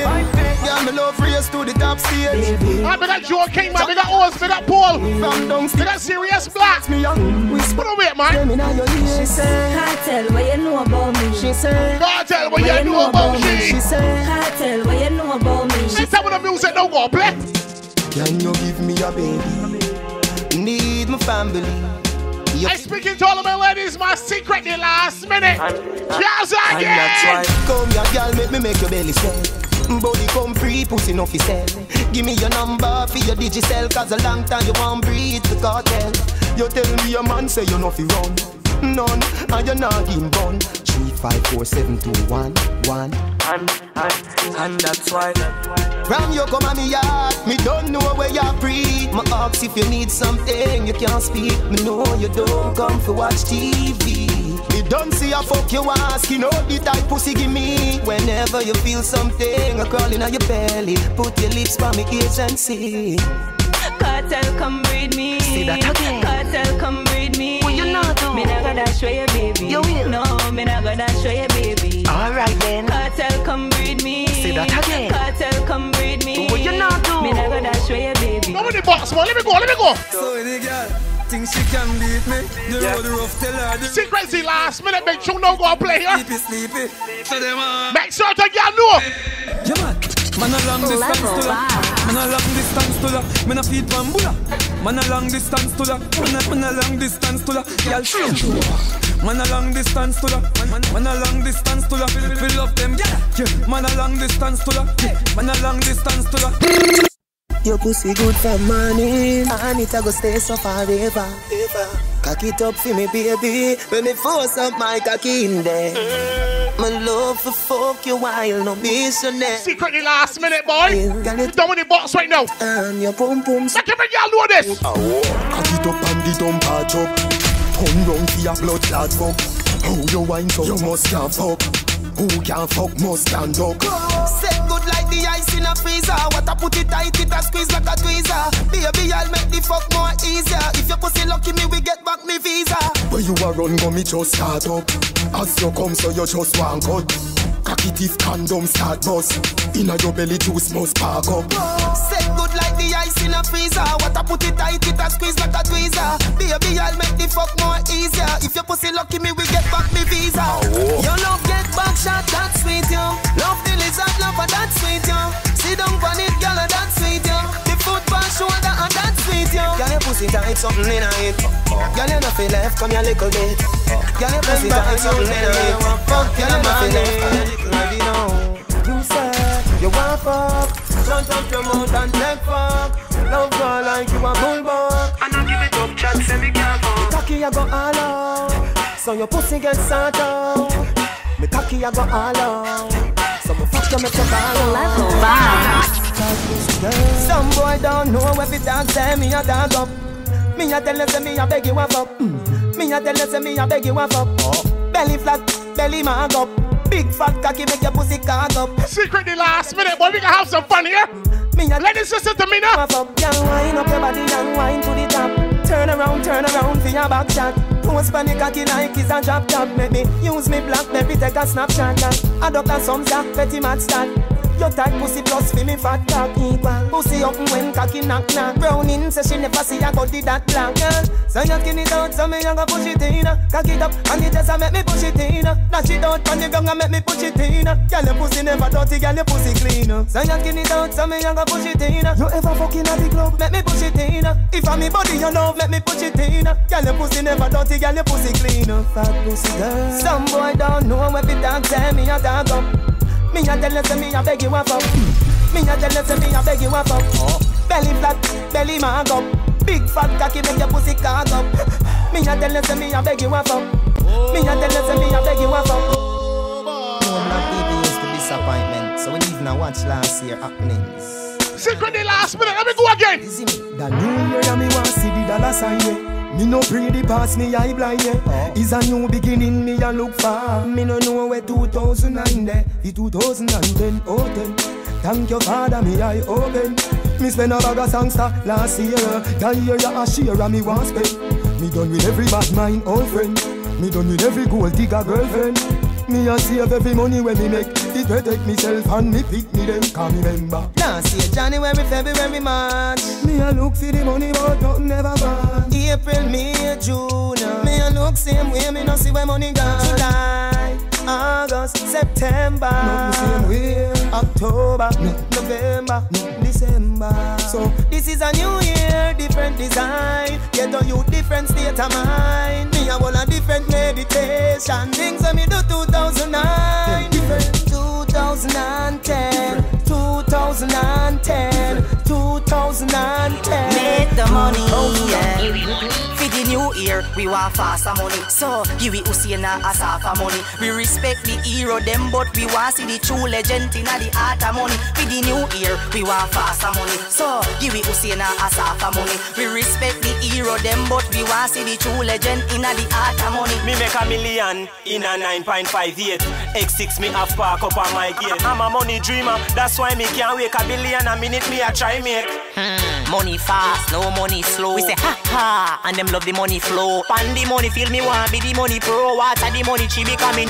Yeah, me love race to the top stage. I we got Joe King, man. We got Oz, we got Paul. From down We got Serious Black. me young. Put on wait, man. She said, Kartel, what you know about me? She said, Kartel, what you know about me? She said, Kartel, what you know about me? She said, when the music don't go play. Eh? Can you give me a baby? Need my family. I speaking to all of my ladies, my secret the last minute. Yes, And again. that's why Come here, girl, make me make your belly swell Body come free, pussy no fi sell Give me your number for your digicel Cause a long time you won't breathe the cartel You tell me your man say you no fi run None, and you're not in bun. Three, five, four, seven, two, one, one. And, and, and that's why. Ram you come at me yard. Me don't know where you breathe My ask if you need something You can't speak. Me know you don't come for watch TV Me don't see a fuck you ask. You know the type pussy give me. Whenever you feel something A crawling on your belly. Put your lips by me ears and see. Kartel, come breed me. Say that again. Kartel, come breed gonna show you, baby. You will. No, me not gonna show you, baby. Alright then Kartel, come breed me. Say that again. Kartel, come breed me. What you not do? Me not gonna show you, baby. Come on the box, man. Let me go, let me go. So the girl think she can beat me The road rough, tell her the Secrecy last minute, make sure no go play here. Sleepy, sleepy So them uh Make sure to get know. Yeah man Oh, man a long distance to la Man a long distance to la Man a feed bambula Man a long distance to la Man a, man a long distance to la Y'all show Man a long distance to la Man, man a long distance to la Fill up them yeah. yeah Man a long distance to la Man a long distance to la Your pussy good for morning, and it a go stay so forever. Cock it up for me, baby. When me force up my cocky in there. My love for fuck you while no missionary. Secretly last minute, boy. You done with the box right now. And your pum pum. Make every girl know this. Cock it up and the dump patch up. Turn round for your blood clot fuck. How you wine so you must can fuck. Who can't fuck must stand up. Set good like the ice in a freezer. What I put it tight, it a squeeze like a tweezer. Baby, I'll make the fuck more easier. If your pussy lucky me, we get back me visa. Where you are run, go me just start up. As you come, so you just want cut. Cocky teeth condom start bust. Inna your belly juice must spark up. Set good like the ice in a freezer. What I put it tight, it a squeeze like a tweezer. Baby, I'll tight, something in it. Girl, you not feel left, come here little bit. Girl, your pussy tight, something in it. Girl, you not feel left, come here little bit, you know. You said you want fuck, shut up your mouth and take fuck. Love girl like you a bulldog. I know give it up, chat, say me can't fuck. Cocky, I go all out, so your pussy get sat out. Me cocky, I go all out, so me fuck you make you ball out. Some boy don't know what the dog say, me a dog up. Me a tell you say me a beg you a fuck. Mm. Me a tell you say me a beg you a fuck. Belly flat, belly mag up. Big fat cocky make your pussy cock up. Secret the last minute, boy. We can have some fun here. Me a Ladies, listen to me now. Girl, wind up your body and wind to the top. Turn around, turn around for your back shot. Post pan the cocky like it's a drop top. Make me use me black, baby, take a snapshot. Adopt a some jack, petty match start. Your tight pussy plus for me fat cock equal. Pussy up when cocky knock knock. Browning say she never see a body that black girl. So you skin it out, so me a go push it in. Cock it up and it just a make me push it in. Dash it out on the ground and make me push it in. Girl your pussy never dirty, girl your pussy clean. So you skin it out, so me a go push it in. You ever fucking at the club, make me push it in. If I'm me body you love, make me push it in. Girl your pussy never dirty, girl your pussy clean. Fat pussy girl. Some boy don't know if it dog say me a dog up. Me a tell you say me a beg you a fuck. Me a tell you say me a beg you a fuck. Belly flat, belly mag up. Big fat cocky make your pussy cog up. Me a tell you say me a beg you a fuck. Me a tell you say me a beg you a fuck. No black people used to disappointment, so we even a watch last year happenings. Secret the last minute. Let me go again. The new year, yeah, me want see dollar sign, yeah. Me no pray the past, me eye blind, yeah. Oh. It's a new beginning, me a look for. Me no know where 2009 there, the 2010, oh 10. Thank you, Father, me eye open. Me spend a bag of songster last year. That year, ya a share, and me want spend. Me done with every bad mind, old friend. Me done with every gold digger girlfriend. Me a save every money when me make It protect myself and me pick me them Can remember Last year, January, February, March. Me a look for the money but nothing never gone April, May, June. Uh. Me a look same way, me no see where money gone. July, August, September. Nothing same way October, November, December. So this is a new year, different design. Get on you different state of mind. Me a want a different meditation. Things that me do 2009, different 2010, 2010, 2010. Make the money, yeah. For the new year, we want faster money. So, give it Usaina as half a money. We respect the hero, them, but we want see the true legend in the art of money. For the new year, we want faster money. So, give it Usaina as half a money. We respect the hero, them, but we want see the true legend in the art of money. Me make a million in a 9.58. X6 me have park up on my gate. I'm a money dreamer, that's why me can't wake a billion a minute me a try make. Hmm, money fast, no money slow. We say ha ha, and them love the money flow. Pan the money, feel me want be the money pro. Water the money, she becoming.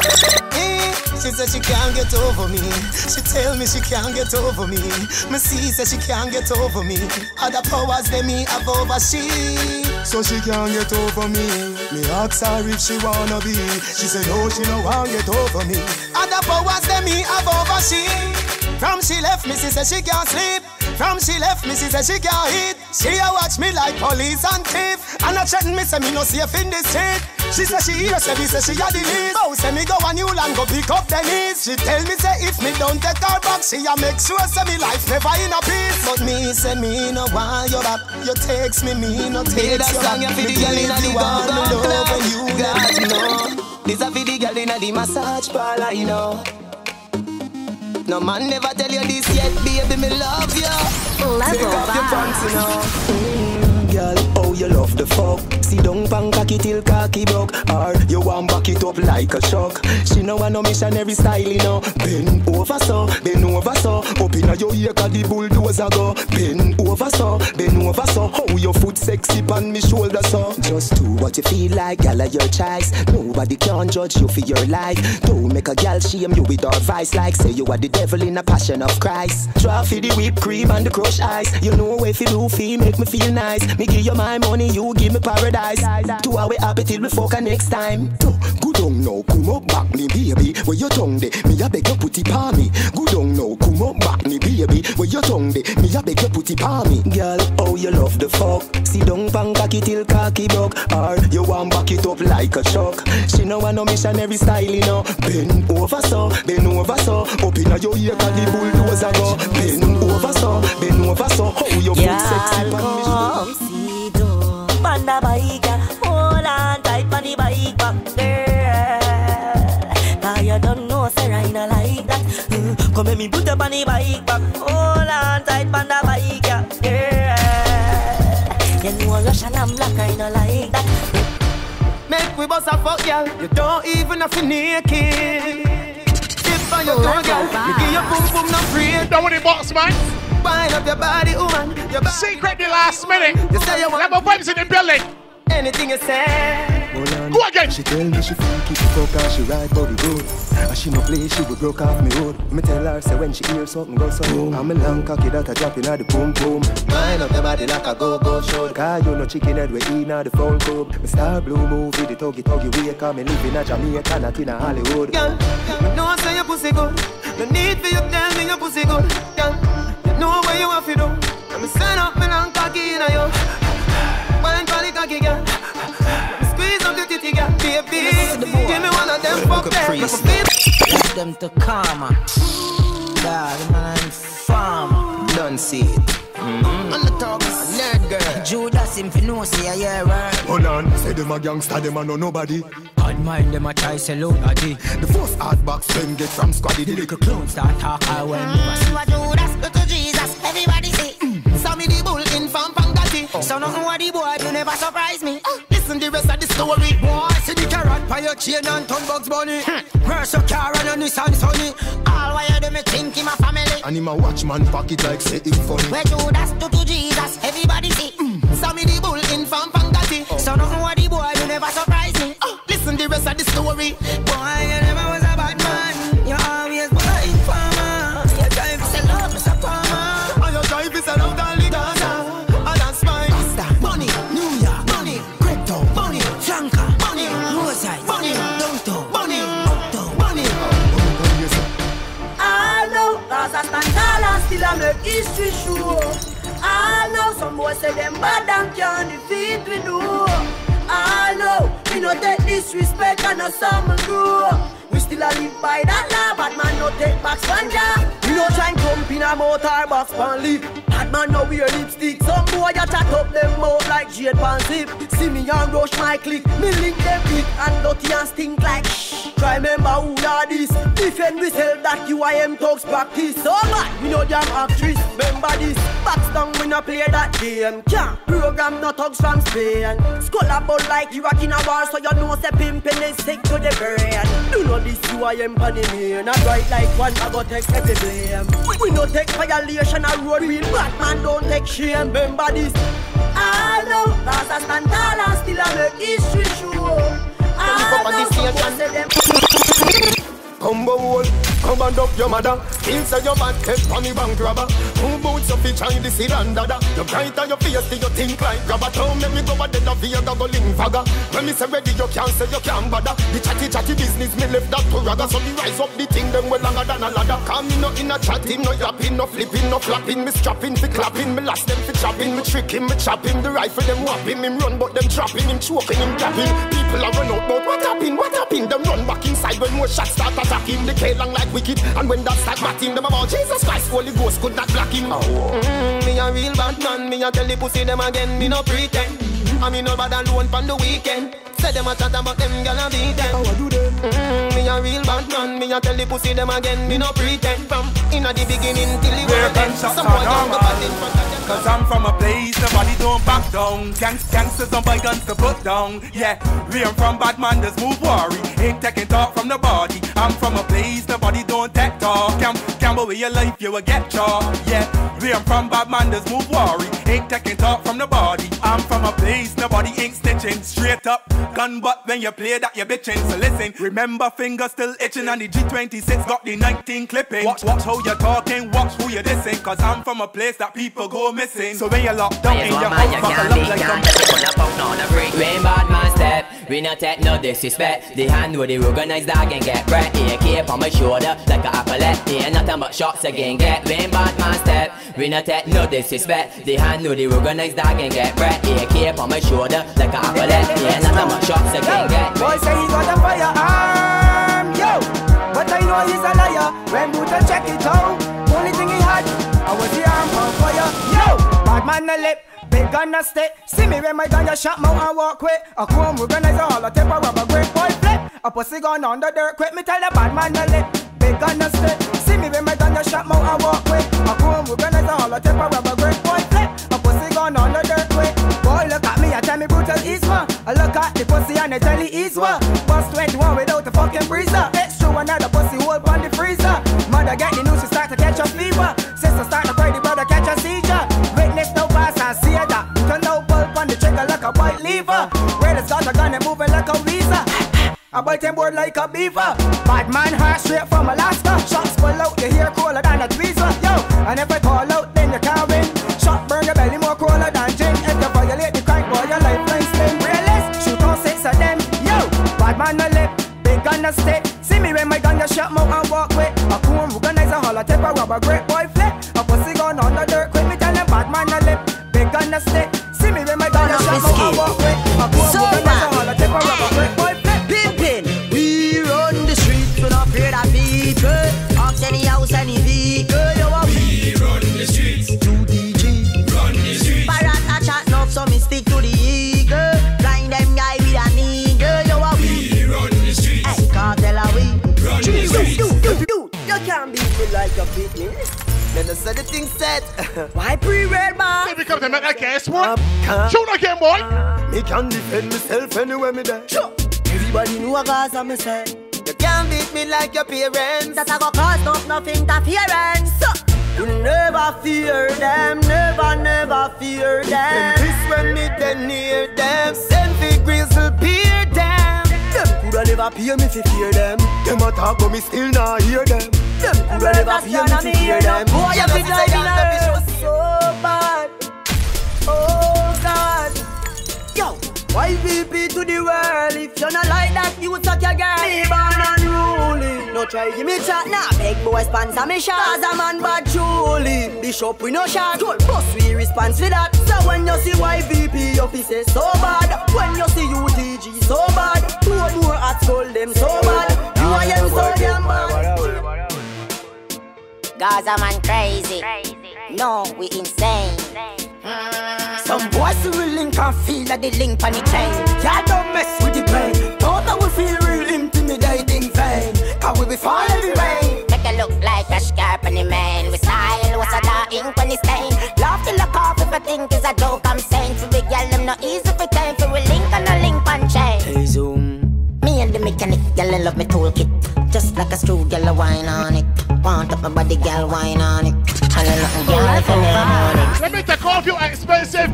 Eh, She said she can't get over me. She tell me she can't get over me. Me see said she can't get over me. Other powers they me have over she. So she can't get over me Me ask her if she wanna be She said no, she no want get over me Other powers they me have over she. From she left me, she said she can't sleep. From she left me, she said she can't eat. She a watch me like police and thief. And a chatting me say me no safe in the street. She say she hear, say me say she a the least. Oh, say me go a new land, go pick up the knees. She tell me say if me don't take her back, she a make sure say me life never in a peace. But me say me no want you back. You takes me, me no takes you back. song the Me girl inna give the you all me love club. and you got to know. This a for the girl inna the massage parlor, you know. No man never tell you this yet, baby, me love you. Level Take off your pants, you know. Mm, girl, you love the fuck. See don't pan cocky till cocky broke. Or you want back it up like a shock. She know want no missionary style, you know. Bend over so, bend over so. Up inna your ear 'cause the bulldozer go. Bend over so, bend over so. How your foot sexy on me shoulder so. Just do what you feel like, of your choice. Nobody can judge you for your life. Don't make a gal shame you with her vice like say you are the devil in a passion of Christ. Try for the whipped cream and the crushed ice. You know if you do feel make me feel nice. Me give you my money, you give me paradise. Two hour happy till we fuck her next time. Good on now, come up back me baby. Where your tongue de? Me a beg you put it on me. Good on now, come up back me baby. Where your tongue de? Me a beg you put it on me. Girl, oh you love the fuck. See don't pan cocky till cocky broke. Or you want back it up like a shock. She know want no missionary style, you know. Bend over so, bend over so. Up inna your ear 'cause the bulldozer go. Bend over so, bend over so. How your foot sexy Girl, me come see do Panda bike, hold on tight on the bike back, girl. Cause you don't know, say I not like that. Mm, Come let me put up on the bike back, hold on tight on the bike, yeah. girl. You know Russian and black, I not like that. Make we bust a fuck, girl. You don't even have to naked. If on your door, girl, you give your boom boom no free. Don't want it, box man. Wind up your body, woman. Your body. Secret the last minute. You say you want Level vibes in the building. anything you say. Go again. She tell me she freaky to fuck and she ride body good. And she no play, she will broke off me hood. Me tell her say when she hear something go so boom. I'm a long cocky that a drop inna the boom boom. Wind up your body like a go go show. Cause you no chicken head we eat inna the phone club. Me star blue movie the tuggy tuggy way. Cause me live in Jamaica not in a Hollywood. Girl, me know say your pussy good. No need for you tell me your pussy good. Girl, you know what you have to do. Let me stand up me long cocky inna you. Wine for the cocky, girl. Let me squeeze up the titty, girl. Baby, give me one of them fuck them. Make me feel them to karma. Dog, man, I'm farm. Don't see it. On the top, nerd girl. Judas, him fi know, say I hear her. Hold on, say them a gangster, them a no nobody. Bad mind, them a try sell out a D. The first hard box them get from squaddy. The little clown Start talk, I when You a Judas, go to Jesus, everybody say. Saw me the bull in from Pangati. So nothing what the boy do never surprise me. Uh, listen the rest of the story. Boy, see the carrot by your chain and ton bugs bunny. Where's your car and your Nissan Sunny? All why you do me think in my family. And him a watch man pocket like say him funny. Where Judas to to Jesus, everybody say. Saw me the bull in from Pangati. So nothing what the boy do never surprise me. Uh, listen the rest of the story. Boy, you never still I make history show. I know, some boys say them bad and can't defeat we do. I know, we no take disrespect and no some grow. We still a live by that law, but man no take back spanja. We no try and jump in a motor box pan leaf. Bad man no wear lipstick. Some boy a chat up them mouth like jade pan zip. See me and rush my click. Me link them big and dirty and stink like shh. Remember who are this. Defend we sell that UIM talks practice. So bad, we no damn actress. Remember this. Down we no play that game. Can't program no thugs from Spain. Skull about like Iraq in a war, so you know say pimpin' is sick to the brain. Do know this UIM pan the main. Not right like one I go take every blame. We, we no take violation a road real bad man don't take shame. Remember this. I know, cause I stand tall and still I make history show. Combo hole, come and up your mother. Inside your bad head on the bank robber. Who boots up the Chinese seed and dada? You bright on your face, do you think like grabber? Don't make me go a dead of here, go link fagger. When me say ready, you can't say you can't bother. The chatty chatty business, me left that to ragga. So me rise up the thing, them well longer than a ladder. Call me no in a chatting, no yapping, no flipping, no flapping. Me strapping, fi clapping, me last them fi chopping. Me tricking, me chopping. The rifle them whopping, him run, but them trapping, him choking, him gapping. People are run out, but what happened? What happened? Them run back inside when more shots start attacking. The K long like wicked, and when that start batting, them about Jesus Christ, Holy Ghost could not block him. Oh, Mm, me a real bad man, me a tell the pussy them again, me no pretend. I me no bad alone from the weekend. Say them a chat about them, girl a beat them. How I do them? Mm, me a real bad man, me a tell the pussy them again, me no pretend. From inna the beginning till the end. Some boy young go bad in front of. Cause I'm from a place nobody don't back down. Gangs, gangsters don't buy guns to put down. Yeah, we am from bad man, there's move worry. Ain't taking talk from the body. I'm from a place nobody don't take talk. Cam, gamble with your life, you will get chalk. Yeah, we am from bad man, there's move worry. Ain't taking talk from the body. I'm from a place nobody ain't snitching. Straight up, gun butt when you play that you bitching. So listen, remember fingers still itching and the G26 got the 19 clipping. Watch, watch how you're talking, watch who you're dissing. Cause I'm from a place that people go missing. So when you're locked down in your house, fuck look like a When bad man step, we not take no disrespect. The hand with the organized dog and get breath. AK on my shoulder like a applet. Ain't nothing but shots again get. When bad man step, we not take no disrespect. The hand with the organized dog and get breath. AK on my shoulder like a applet. Ain't nothing but shots again get. Boy say he got a firearm, yo. But I know he's a liar. When Buddha check it out, only thing he had, I was the man the lip. Big gun a stay. See me when my gun ya shot mouth and walk way. A come organize all a tip a rubber great boy flip. A pussy gone on the dirt quick. Me tell the bad man the lip. Big gun a stay. See me when my gun ya shot mouth and walk way. A come organize all a tip a rubber great boy flip. A pussy gone on the dirt quick. Boy look at me, I tell me brutal is one. I look at the pussy and I tell it is one. Bust 21 without a fucking breezer. It's true another pussy hold on the freezer. Mother get the news, she start to catch a fever. Sister start to lever. Where the got a gun and moving like a visa. I bite him board like a beaver. Bad man hard straight from Alaska. Shots pull out, you hear cooler than a tweezer. Yo, and if I call out, then you can't win. Shot burn your belly more cooler than gin. If you violate the crank, boy, your lifeline spin. Realist, shoot all six of them. Yo, bad man a lip, big gun a stick. See me when my gun just shot mouth and walk with. A cool organize a holler, tip a rubber, great case, boy. Shoot again, boy. Me can defend myself anywhere me there. Sure. Everybody know a Gaza me say. You can't beat me like your parents. That I go cause not nothing interference. So, you never fear them, never, never fear them. And This when me then near them, send fi grizzle peer them. Them coulda never pay me fi fear them. Them a talk but me still not hear them. Them coulda never pay me fi fear them. Boy, you fi drive in a why VP to the world? If you're not like that, you suck your girl. Me born unruly. No try give me chat now. Nah. Big boy sponsor me shot. Cause a man bad truly. Bishop we no shot. Good boss we response for that. So when you see YVP, your face is so bad. When you see UTG so bad. Two more at school them so bad. You are them so damn bad. Gaza man crazy. No, we insane. Ah. Some boys who will link and feel that they link on the chain. Y'all don't mess with the brain. Thought I would feel real intimidating vain. Cause we be fall every rain. Make it look like a scarp on the man. We style was a dark ink when it's stain. Laugh till I cough if I think it's a joke. I'm saying to big girl, them not easy for time. For we link on a link on chain. Hey zoom. Me and the mechanic, girl, I love me toolkit. Just like a screw, girl, I wine on it. Want up my body, girl, wine on it. And nothing, girl, if you on. Let me take off your expensive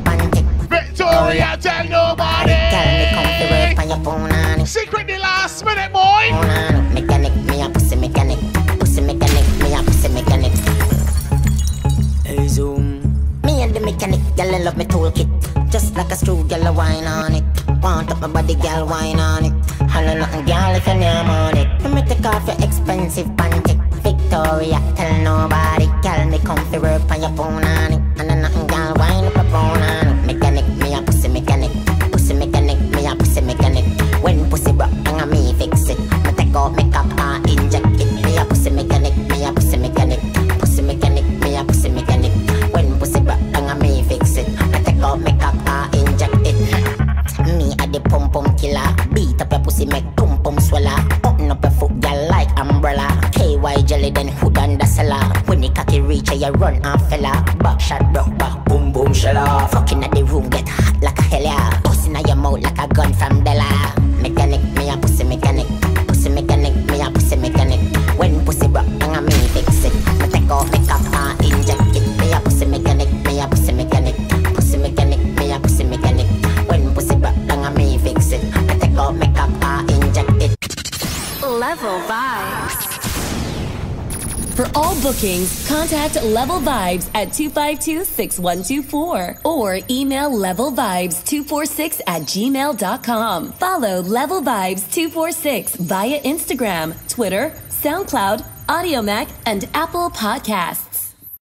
Victoria, tell nobody. Tell me come to work on your phone. Secret the last minute, boy. Phone on it. Mechanic, me a pussy mechanic. Pussy mechanic, me a pussy mechanic. Hey zoom. Me and the mechanic, girl, I love me toolkit. Just like a screw, girl, I wine on it. Want up my body, girl, wine on it. Holla nothing, girl, if you name on it. Let me take off your expensive panty. Victoria, tell nobody. Girl, me come to work on your phone on it. And then nothing, girl, wine up a phone on it. right. I'm Contact Level Vibes at 252 6124 or email levelvibes246 at gmail.com. Follow Level Vibes246 via Instagram, Twitter, SoundCloud, Audiomack, and Apple Podcasts.